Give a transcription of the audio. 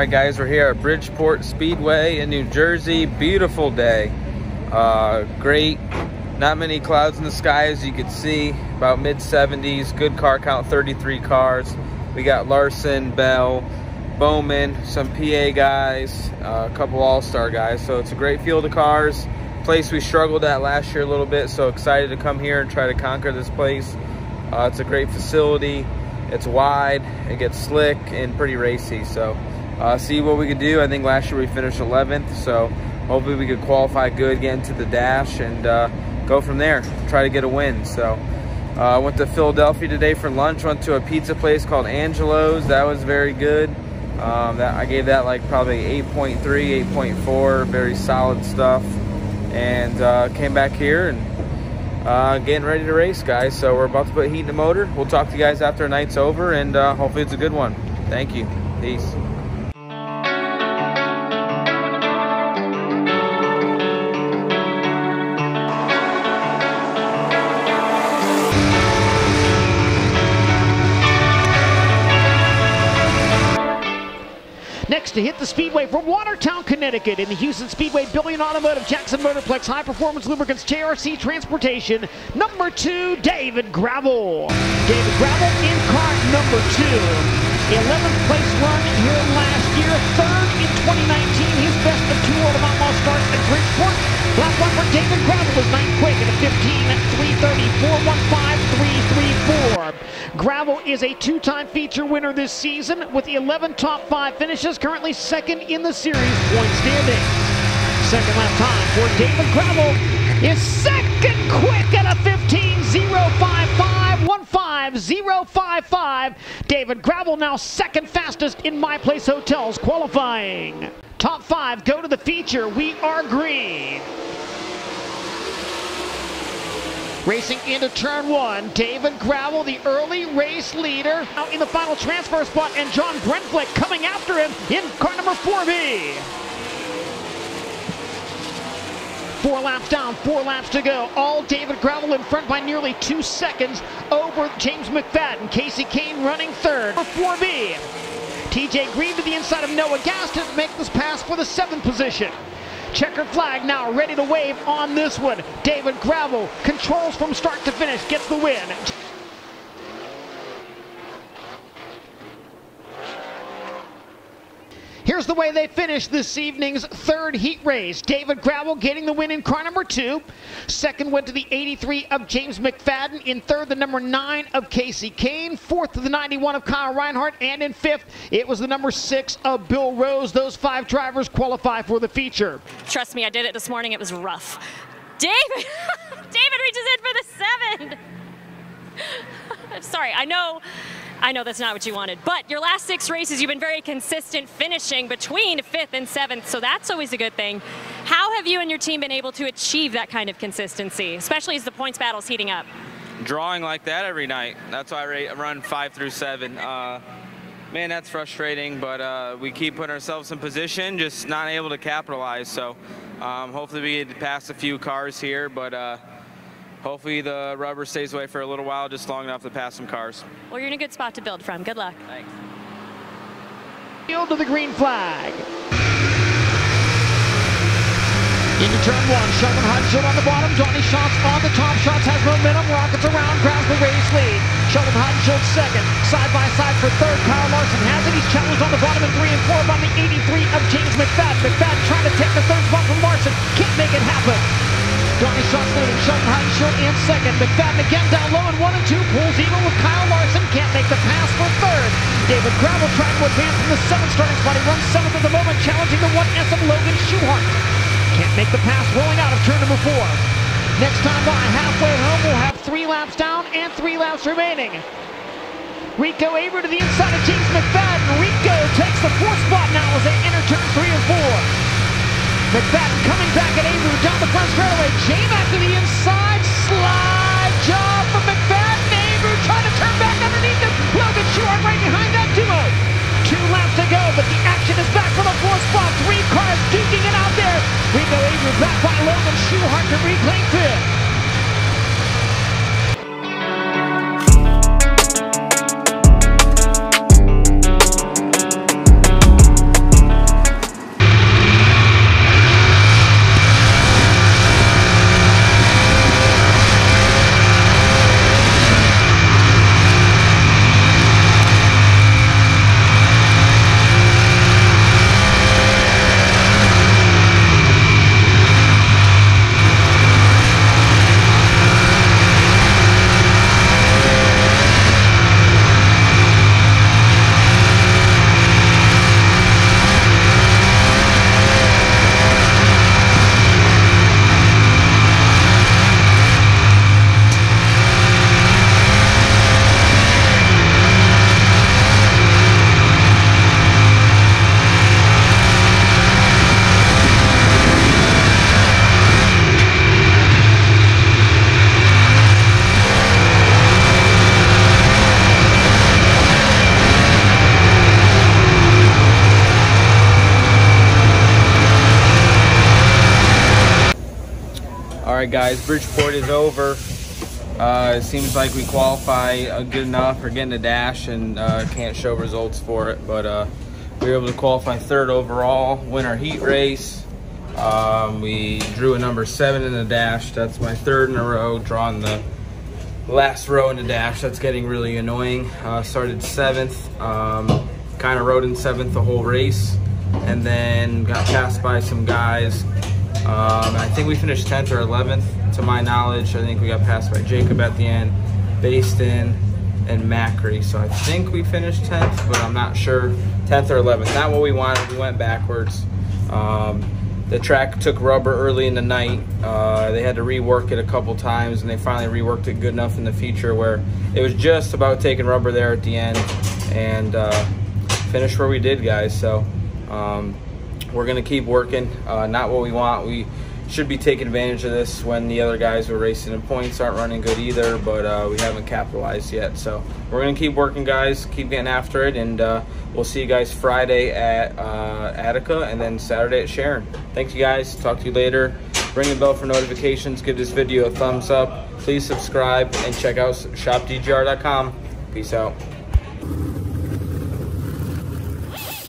right, guys, we're here at Bridgeport Speedway in New Jersey. Beautiful day. Uh, great. Not many clouds in the sky as you can see. About mid 70s. Good car count, 33 cars. We got Larson, Bell, Bowman, some PA guys, uh, a couple all-star guys. So it's a great field of cars. Place we struggled at last year a little bit. So excited to come here and try to conquer this place. Uh, it's a great facility. It's wide, it gets slick, and pretty racy. So uh, see what we can do. I think last year we finished 11th, so hopefully we could qualify good, get into the dash, and uh, go from there. Try to get a win. So I uh, went to Philadelphia today for lunch. Went to a pizza place called Angelo's. That was very good. Um, that I gave that like probably 8.3, 8.4. Very solid stuff. And uh, came back here and uh, getting ready to race, guys. So we're about to put heat in the motor. We'll talk to you guys after night's over, and uh, hopefully it's a good one. Thank you. Peace. To hit the speedway from Watertown, Connecticut in the Huset's Speedway Billion Automotive Jackson Motorplex High Performance Lubricants JRC Transportation. Number two, David Gravel. David Gravel in car number two. 11th place run here last year, third in 2019. His best of two World of Outlaw starts at Bridgeport. Lap one for David Gravel was ninth quick at a 15 at 330, 415, 334. Gravel is a two-time feature winner this season with the 11 top five finishes, currently second in the series point standings. Second lap time for David Gravel is second quick at a 15.055, 15055. David Gravel now second fastest in My Place Hotels qualifying. Top five go to the feature. We are green. Racing into turn one, David Gravel, the early race leader, out in the final transfer spot, and John Brentflick coming after him in car number 4B. Four laps down, four laps to go. All David Gravel in front by nearly two seconds over James McFadden. Kasey Kahne running third for 4B. TJ Green to the inside of Noah Gaston to make this pass for the seventh position. Checkered flag now ready to wave on this one. David Gravel controls from start to finish, gets the win. The way they finished this evening's third heat race. David Gravel getting the win in car number two. Second went to the 83 of James McFadden. In third, the number nine of Kasey Kahne. Fourth, the 91 of Kyle Reinhardt. And in fifth, it was the number six of Bill Rose. Those five drivers qualify for the feature. Trust me, I did it this morning. It was rough. David, David reaches in for the seven. Sorry, I know I know that's not what you wanted. But your last six races, you've been very consistent finishing between fifth and seventh, so that's always a good thing. How have you and your team been able to achieve that kind of consistency, especially as the points battle's heating up? Drawing like that every night. That's why I run five through seven. Uh, man, that's frustrating, but uh, we keep putting ourselves in position, just not able to capitalize. So um, hopefully we get past a few cars here, but uh, hopefully the rubber stays away for a little while, just long enough to pass some cars. Well, you're in a good spot to build from. Good luck. Thanks. Field to the green flag. Into turn one, Sheldon Haudenschild on the bottom, Johnny Shots on the top. Shots has momentum, rockets around, grabs the race lead. Sheldon Haudenschild second, side by side for third. Kyle Larson has it. He's challenged on the bottom in three and four by the 83 of James McFadden. McFadden trying to take the third spot from Larson. Can't make it happen. Johnny leading, Sheldon short in second. McFadden again down low in one and two. Pulls even with Kyle Larson. Can't make the pass for third. David Gravel trying to advance from the seventh starting spot. He runs seventh at the moment, challenging the 1S of Logan Schuchart. Can't make the pass rolling out of turn number four. Next time by halfway home, we'll have three laps down and three laps remaining. Rico Abreu to the inside of James McFadden. Rico takes the fourth spot now as they enter turn three and four. McFadden coming back fourth spot. Three cars duking it out there. Rico Abreu back by Logan Schuchart to reclaim fifth. Right, guys, Bridgeport is over. Uh, it seems like we qualify uh, good enough for getting a dash and uh, can't show results for it, but uh, we were able to qualify third overall, win our heat race. Um, we drew a number seven in the dash. That's my third in a row, drawing the last row in the dash. That's getting really annoying. Uh, started seventh, um, kind of rode in seventh the whole race, and then got passed by some guys. Um, I think we finished 10th or 11th to my knowledge. I think we got passed by Jacob at the end, Baston, and Macri. So I think we finished 10th, but I'm not sure. 10th or 11th. Not what we wanted. We went backwards. Um, the track took rubber early in the night. Uh, they had to rework it a couple times, and they finally reworked it good enough in the feature where it was just about taking rubber there at the end and uh, finished where we did, guys. So um, we're going to keep working. Uh, not what we want. We should be taking advantage of this when the other guys were racing and points aren't running good either, but uh, we haven't capitalized yet. So we're going to keep working, guys, keep getting after it, and uh, we'll see you guys Friday at uh, Attica and then Saturday at Sharon. Thank you guys. Talk to you later. Ring the bell for notifications. Give this video a thumbs up. Please subscribe and check out shopdgr.com. Peace out.